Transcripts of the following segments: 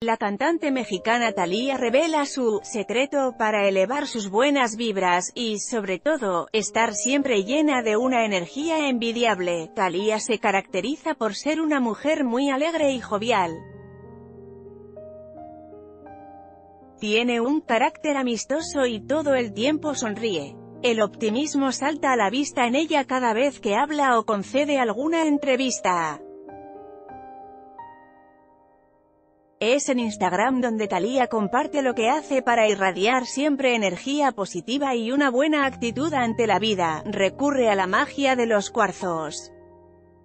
La cantante mexicana Thalía revela su secreto para elevar sus buenas vibras y, sobre todo, estar siempre llena de una energía envidiable. Thalía se caracteriza por ser una mujer muy alegre y jovial. Tiene un carácter amistoso y todo el tiempo sonríe. El optimismo salta a la vista en ella cada vez que habla o concede alguna entrevista. Es en Instagram donde Thalía comparte lo que hace para irradiar siempre energía positiva y una buena actitud ante la vida, recurre a la magia de los cuarzos.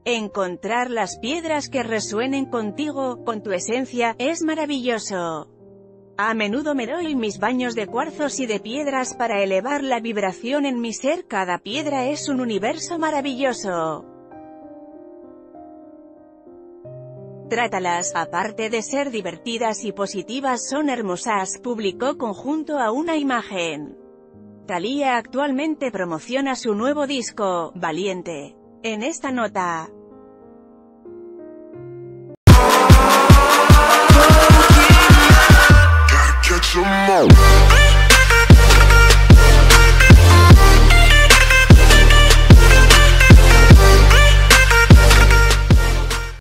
Encontrar las piedras que resuenen contigo, con tu esencia, es maravilloso. A menudo me doy mis baños de cuarzos y de piedras para elevar la vibración en mi ser, cada piedra es un universo maravilloso. Trátalas, aparte de ser divertidas y positivas son hermosas, publicó conjunto a una imagen. Thalía actualmente promociona su nuevo disco, Valiente. En esta nota,